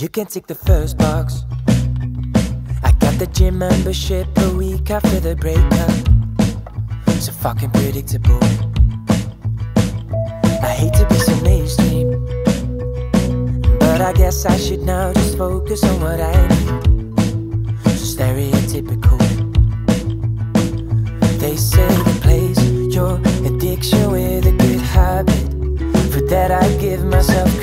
You can tick the first box. I got the gym membership a week after the breakup. So fucking predictable. I hate to be so mainstream. But I guess I should now just focus on what I need. So stereotypical. They say replace your addiction with a good habit. For that I give myself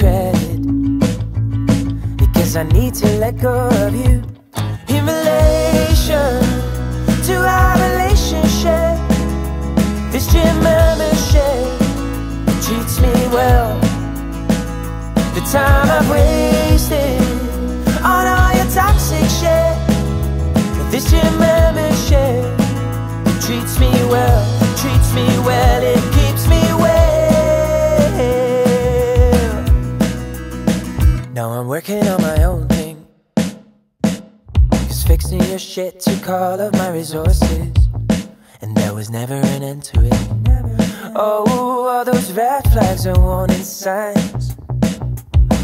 I need to let go of you. In relation to our relationship, this gym membership treats me well. The time I've wasted on all your toxic shit. This gym membership treats me well, treats me well, fixing your shit took all of my resources. And there was never an end to it. Oh, all those red flags and warning signs.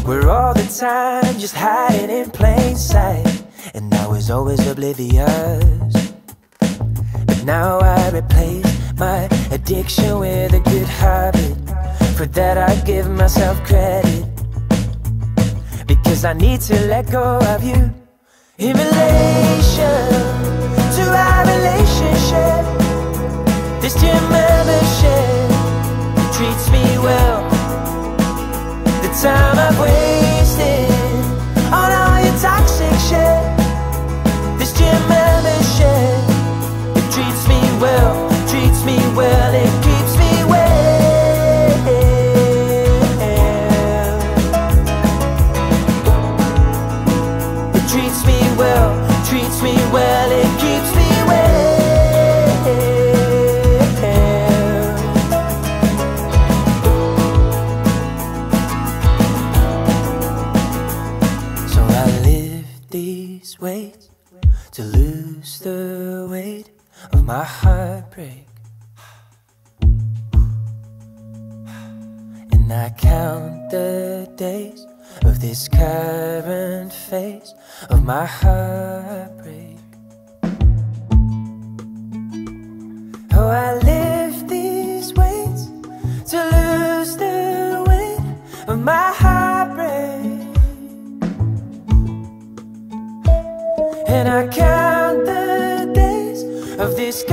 We're all the time just hiding in plain sight. And I was always oblivious. But now I replace my addiction with a good habit. For that I give myself credit. Because I need to let go of you. In relation to our relationship, this gym membership treats me well. The time I've wasted on all your toxic shit, this gym membership treats me well, treats me well, it keeps me well. It treats me treats me well, it keeps me well. So I lift these weights to lose the weight of my heartbreak. And I count the days of this current phase of my heartbreak. Oh, I lift these weights to lose the weight of my heartbreak. And I count the days of this.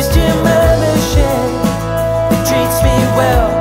Mr. Mother Shea treats me well.